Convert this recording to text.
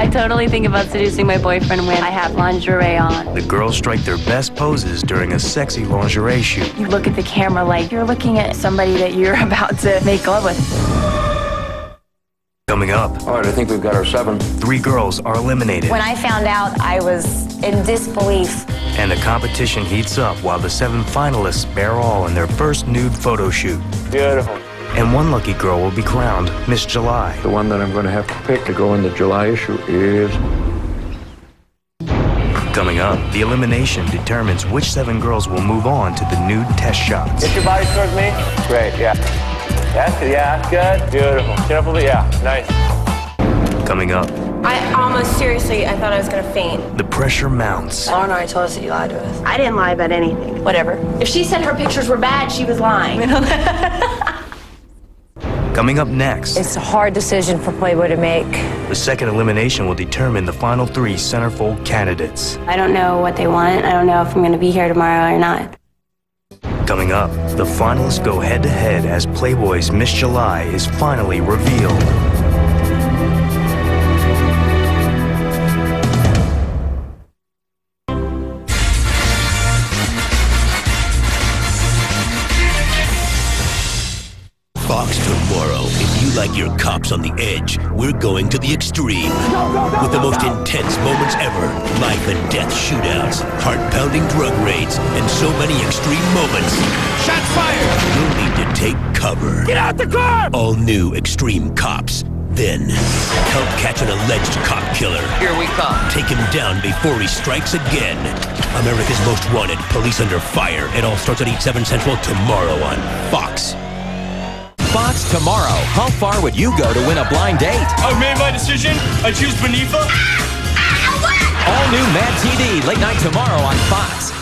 I totally think about seducing my boyfriend when I have lingerie on. The girls strike their best poses during a sexy lingerie shoot. You look at the camera like you're looking at somebody that you're about to make love with. Coming up, All right, I think we've got our seven. three girls are eliminated, When I found out, I was in disbelief. and the competition heats up while the seven finalists bear all in their first nude photo shoot. Beautiful. And one lucky girl will be crowned Miss July. The one that I'm going to have to pick to go in the July issue is. Coming up, the elimination determines which seven girls will move on to the nude test shots. Get your body towards me. Great, yeah. That's good, yeah, that's good. Beautiful. Get up a little, yeah, nice. Coming up, I almost seriously, I thought I was gonna faint. the pressure mounts. Lauren already told us that you lied to us. I didn't lie about anything. Whatever. If she said her pictures were bad, she was lying. Coming up next, It's a hard decision for Playboy to make. the second elimination will determine the final three centerfold candidates. I don't know what they want. I don't know if I'm going to be here tomorrow or not. Coming up, the finalists go head to head as Playboy's Miss July is finally revealed. Fox tomorrow. If you like your cops on the edge, we're going to the extreme. With the most intense moments ever, life and death shootouts, heart-pounding drug raids, and so many extreme moments. Shots fired! You'll need to take cover. Get out the car! All new Extreme Cops. Then, help catch an alleged cop killer. Here we come. Take him down before he strikes again. America's Most Wanted, Police Under Fire. It all starts at 8, 7 Central tomorrow on Fox. Fox tomorrow. How far would you go to win a blind date? I've made my decision. I choose Beneath All new Mad TV, late night tomorrow on Fox.